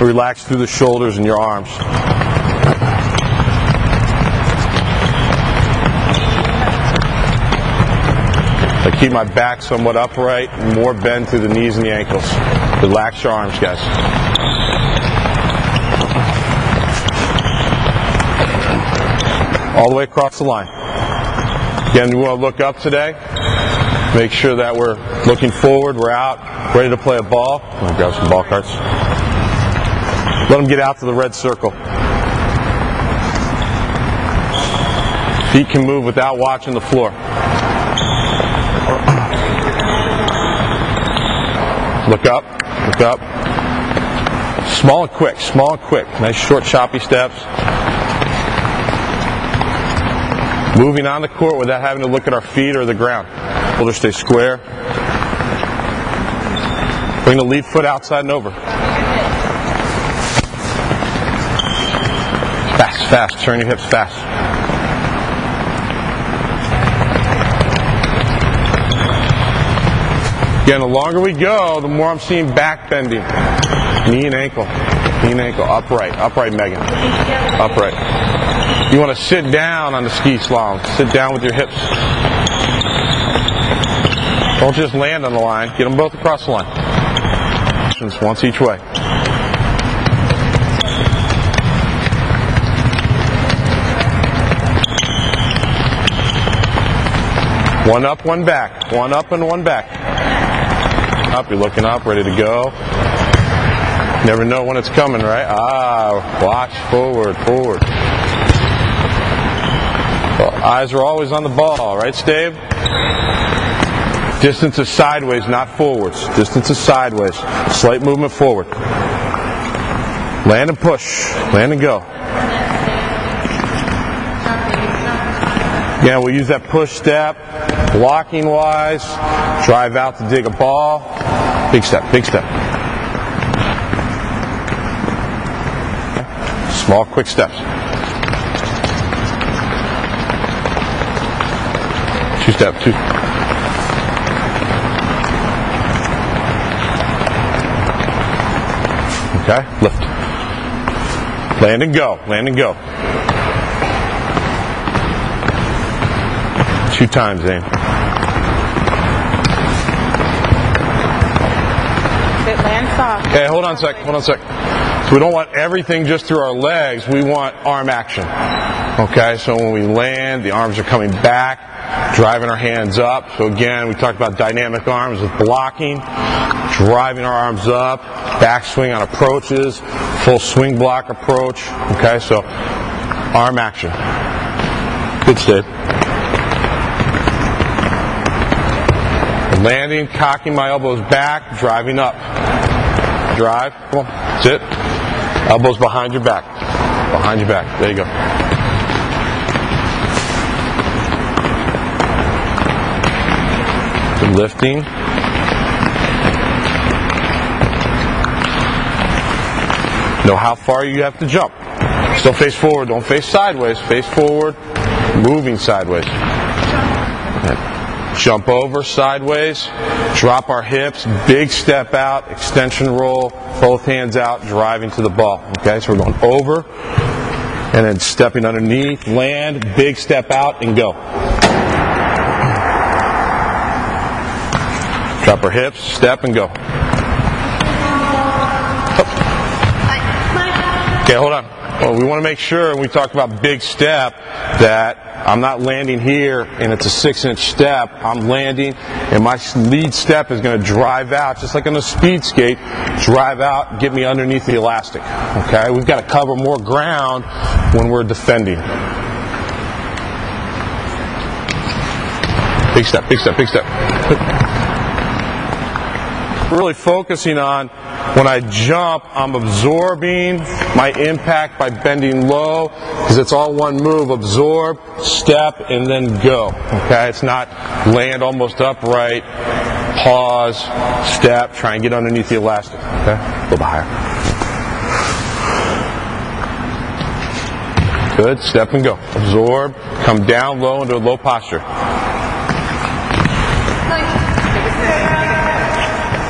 Relax through the shoulders and your arms. I keep my back somewhat upright, more bend through the knees and the ankles. Relax your arms, guys. All the way across the line. Again, we want to look up today. Make sure that we're looking forward, we're out, ready to play a ball. Grab some ball cards. Let them get out to the red circle. Feet can move without watching the floor. Look up, look up. Small and quick, small and quick. Nice short choppy steps. Moving on the court without having to look at our feet or the ground. We'll just stay square. Bring the lead foot outside and over. Fast. Turn your hips fast. Again, the longer we go, the more I'm seeing back bending. Knee and ankle. Knee and ankle. Upright. Upright, Megan. Upright. You want to sit down on the ski slalom. Sit down with your hips. Don't just land on the line. Get them both across the line. Once each way. One up, one back. One up and one back. Up, you're looking up, ready to go. Never know when it's coming, right? Ah, watch forward, forward. Well, eyes are always on the ball, right, Stave? Distance is sideways, not forwards. Distance is sideways. Slight movement forward. Land and push. Land and go. Again, we'll use that push step, blocking wise, drive out to dig a ball. Big step, big step. Small, quick steps. Two step, two. Okay, lift. Land and go, land and go. Two times, Zane. Sit land soft. Okay, hold on a sec, hold on a sec. So we don't want everything just through our legs, we want arm action. Okay, so when we land, the arms are coming back, driving our hands up. So again, we talked about dynamic arms with blocking, driving our arms up, backswing on approaches, full swing block approach. Okay, so arm action. Good, Landing, cocking my elbows back, driving up. Drive. Come on. Sit. Elbows behind your back. Behind your back. There you go. Lifting. Know how far you have to jump. Still face forward. Don't face sideways. Face forward. Moving sideways. Jump over sideways, drop our hips, big step out, extension roll, both hands out, driving to the ball. Okay, so we're going over and then stepping underneath, land, big step out, and go. Drop our hips, step, and go. Okay, hold on. Well, we want to make sure when we talk about big step that I'm not landing here and it's a six inch step. I'm landing and my lead step is going to drive out, just like on a speed skate, drive out, get me underneath the elastic. Okay, we've got to cover more ground when we're defending. Big step, big step, big step. Really focusing on when I jump, I'm absorbing my impact by bending low because it's all one move. Absorb, step, and then go. Okay, it's not land almost upright, pause, step, try and get underneath the elastic. Okay, a little bit higher. Good, step and go. Absorb, come down low into a low posture.